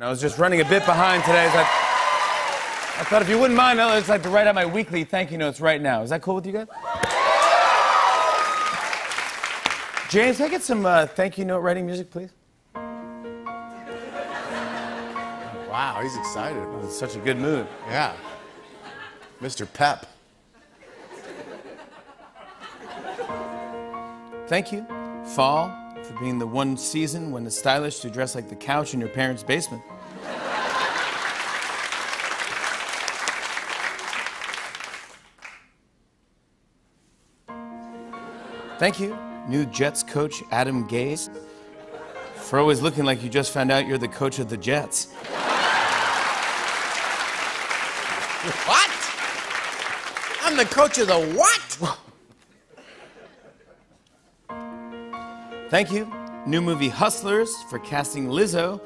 I was just running a bit behind today. So I, I thought if you wouldn't mind, I'd like to write out my weekly thank you notes right now. Is that cool with you guys? James, can I get some uh, thank you note writing music, please? Wow, he's excited. It's such a good mood. Yeah. Mr. Pep. Thank you, fall, for being the one season when it's stylish to dress like the couch in your parents' basement. Thank you, new Jets coach Adam Gase, for always looking like you just found out you're the coach of the Jets. What? I'm the coach of the what? Thank you, new movie Hustlers, for casting Lizzo.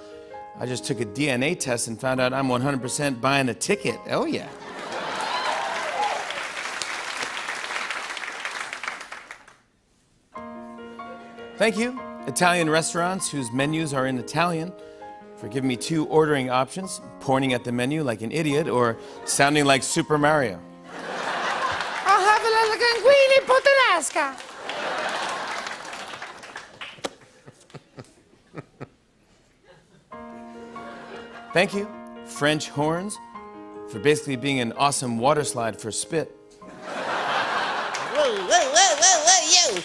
I just took a DNA test and found out I'm 100% buying a ticket. Oh, yeah. Thank you, Italian restaurants whose menus are in Italian, for giving me two ordering options pointing at the menu like an idiot or sounding like Super Mario. I'll have a little linguine puttanesca. Thank you, French horns, for basically being an awesome water slide for spit. Whoa, whoa, whoa, whoa, whoa, you.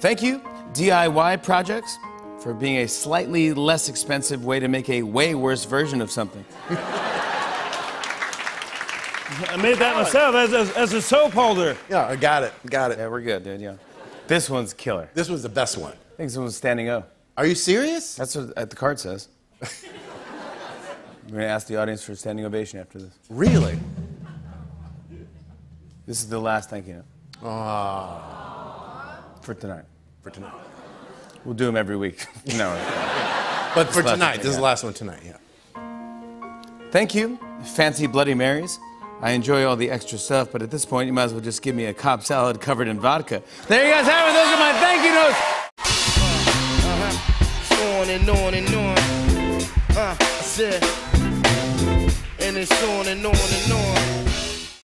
Thank you, DIY projects, for being a slightly less expensive way to make a way worse version of something. I made that myself as, as, as a soap holder. Yeah, I got it. Got it. Yeah, we're good, dude. Yeah. This one's killer. This was the best one. I think this one's standing O. Are you serious? That's what the card says. We're gonna ask the audience for a standing ovation after this. Really? This is the last thank you note Ah, for tonight. for tonight. We'll do them every week. no. But for tonight, this is the last one tonight, yeah. Thank you, fancy Bloody Marys. I enjoy all the extra stuff, but at this point, you might as well just give me a Cobb salad covered in vodka. There you guys have it. Those are my thank you notes. On and on. Uh, I said, and it's on and on and on.